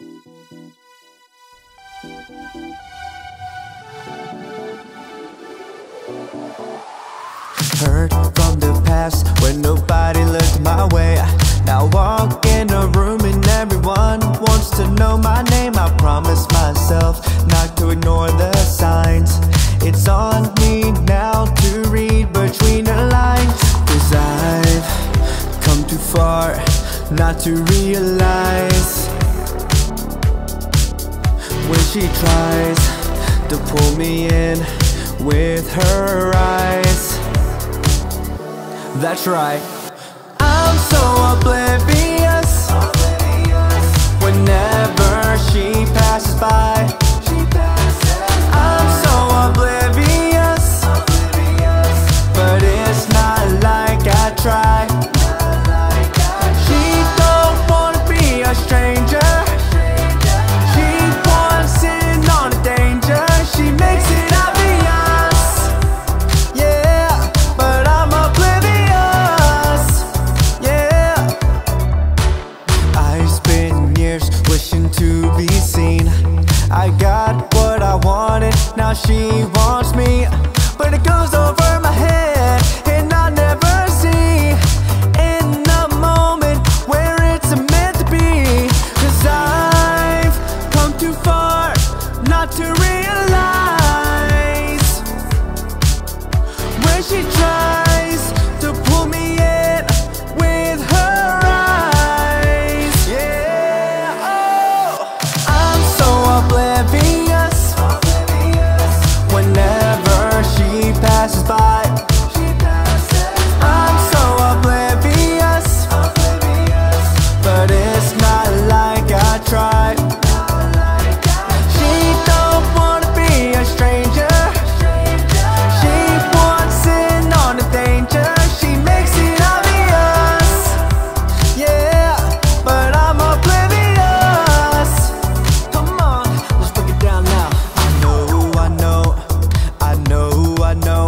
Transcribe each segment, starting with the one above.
Hurt from the past when nobody looked my way. Now walk in a room and everyone wants to know my name. I promise myself not to ignore the signs. It's on me now to read between the lines. Cause I've come too far not to realize she tries to pull me in with her eyes. That's right. how she wants me, but it goes over my head. It's not like I tried. She don't wanna be a stranger. She wants in on the danger. She makes it obvious. Yeah, but I'm oblivious. Come on, let's break it down now. I know, I know, I know, I know.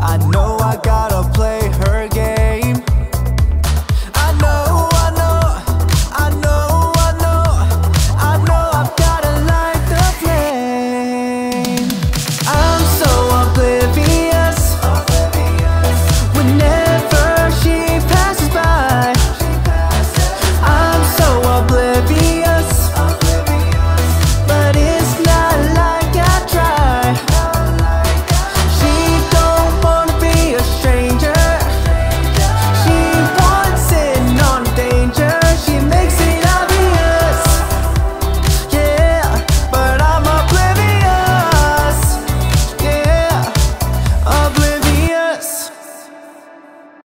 I know I gotta play